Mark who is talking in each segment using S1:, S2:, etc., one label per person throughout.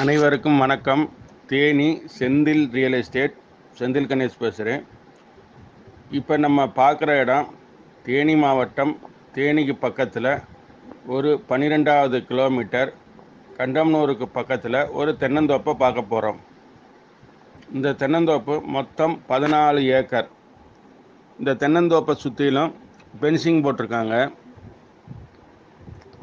S1: அனைவருக்கும் வணக்கம். Theni Senthil real estate. Senthil Ganesh பேசுகிறேன் இப்போ நம்ம பார்க்குற இடம் தேனி மாவட்டம். தேனிக்கு பக்கத்தில் ஒரு பன்னிரெண்டாவது கிலோமீட்டர். கண்டம்னூருக்கு பக்கத்தில் ஒரு தென்னந்தோப்பை பார்க்க போகிறோம் இந்த தென்னந்தோப்பு மொத்தம் பதினாலு ஏக்கர். இந்த தென்னந்தோப்பை சுற்றிலும் பென்சிங் போட்டிருக்காங்க.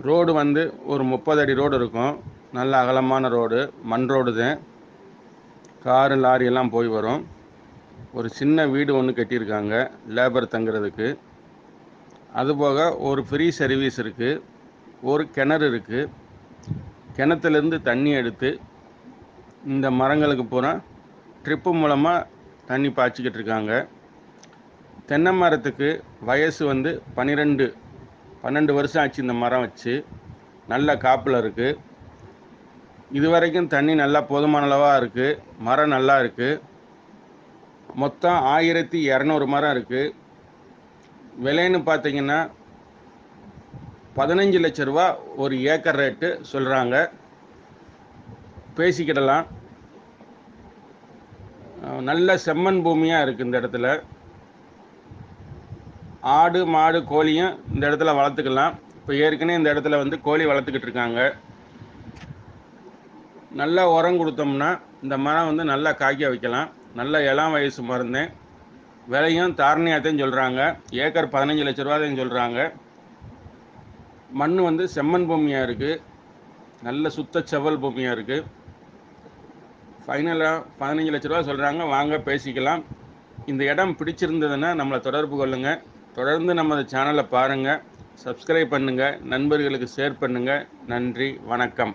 S1: ரோடு வந்து ஒரு முப்பது அடி ரோடு இருக்கும். நல்ல அகலமான ரோடு மண் ரோடு தான் காரு லாரி எல்லாம் போய் வரும். ஒரு சின்ன வீடு ஒன்று கட்டியிருக்காங்க லேபர் தங்குறதுக்கு. அதுபோக ஒரு ஃப்ரீ சர்வீஸ் இருக்குது ஒரு கிணறு இருக்குது கிணத்துலேருந்து தண்ணி எடுத்து இந்த மரங்களுக்கு பூரா ட்ரிப்பு மூலமாக தண்ணி பாய்ச்சிக்கிட்டு இருக்காங்க. தென்னை மரத்துக்கு வயசு வந்து பன்னிரெண்டு பன்னெண்டு வருஷம் ஆச்சு இந்த மரம் வச்சு. நல்ல காப்பில் இருக்குது இது வரைக்கும் தண்ணி நல்லா போதுமான அளவாக இருக்குது மரம் நல்லா இருக்குது மொத்தம் ஆயிரத்தி இரநூறு மரம் இருக்குது விலைன்னு பார்த்தீங்கன்னா பதினஞ்சு லட்ச ரூபா ஒரு ஏக்கர் ரேட்டு சொல்கிறாங்க பேசிக்கிடலாம். நல்ல செம்மண் பூமியாக இருக்குது இந்த இடத்துல. ஆடு மாடு கோழியும் இந்த இடத்துல வளர்த்துக்கலாம். இப்போ ஏற்கனவே இந்த இடத்துல வந்து கோழி வளர்த்துக்கிட்டு இருக்காங்க. நல்லா உரம் கொடுத்தோம்னா இந்த மரம் வந்து நல்லா காய்க்க வைக்கலாம். நல்ல இளம் வயசு மருந்து. விலையும் தாரணியாத்தையும் சொல்கிறாங்க ஏக்கர் பதினஞ்சு லட்ச ரூபாதையும் சொல்கிறாங்க மண் வந்து செம்மண் பூமியாக இருக்குது நல்ல சுத்த செவல் பூமியாக இருக்குது ஃபைனலாக பதினஞ்சு லட்ச ரூபா சொல்கிறாங்க வாங்க பேசிக்கலாம். இந்த இடம் பிடிச்சிருந்ததுன்னா நம்மளை தொடர்பு கொள்ளுங்கள் தொடர்ந்து நமது சேனலை பாருங்கள் சப்ஸ்கிரைப் பண்ணுங்கள் நண்பர்களுக்கு ஷேர் பண்ணுங்கள் நன்றி. வணக்கம்.